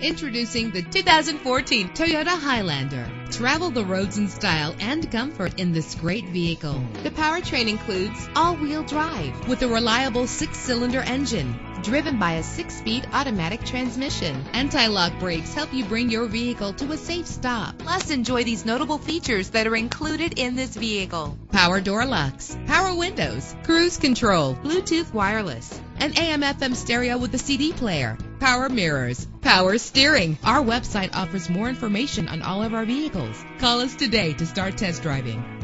Introducing the 2014 Toyota Highlander. Travel the roads in style and comfort in this great vehicle. The powertrain includes all-wheel drive with a reliable six-cylinder engine driven by a six-speed automatic transmission. Anti-lock brakes help you bring your vehicle to a safe stop. Plus, enjoy these notable features that are included in this vehicle. Power door locks, power windows, cruise control, Bluetooth wireless, an AM FM stereo with a CD player, power mirrors, power steering. Our website offers more information on all of our vehicles. Call us today to start test driving.